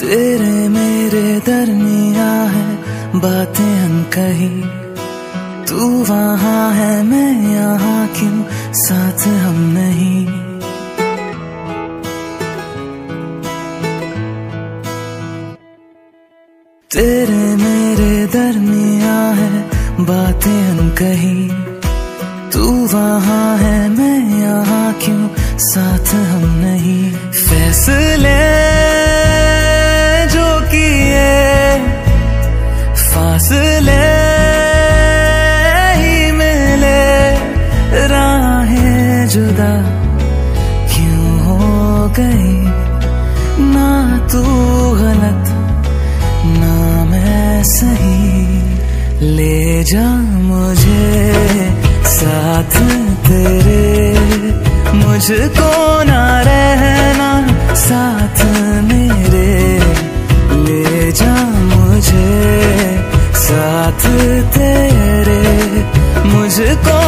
تیرے میرے درمیاں ہے باتیں ہم کہی تو وہاں ہے میں یہاں کیوں ساتھ ہم نہیں؟ تیرے میرے درمیاں ہے باتیں ہم کہی تو وہاں ہے میں یہاں کیوں ساتھ ہم نہیں؟ فیصلے جا مجھے ساتھ تیرے، مجھ کو نہ رہنا ساتھ میرے۔ لے جا مجھے ساتھ تیرے، مجھ کو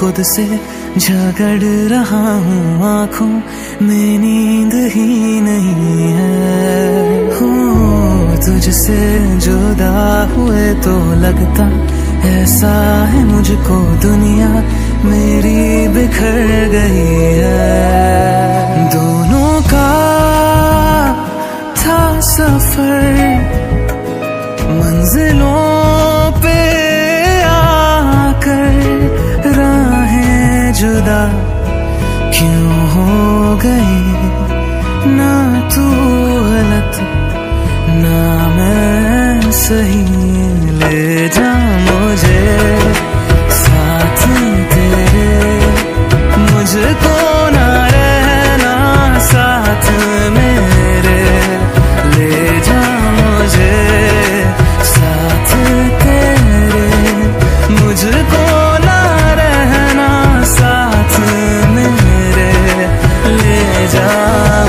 خود سے جھگڑ رہا ہوں، آنکھوں میں نیند ہی نہیں ہے۔ ہوں، تجھ سے جدا ہوئے تو لگتا ایسا ہے مجھ کو، دنیا میری بکھر گئی ہے۔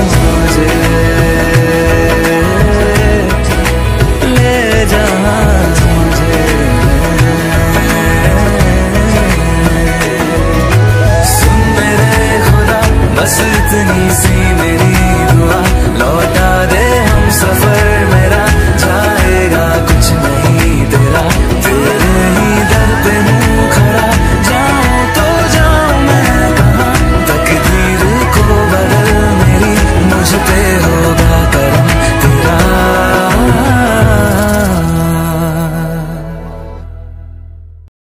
happens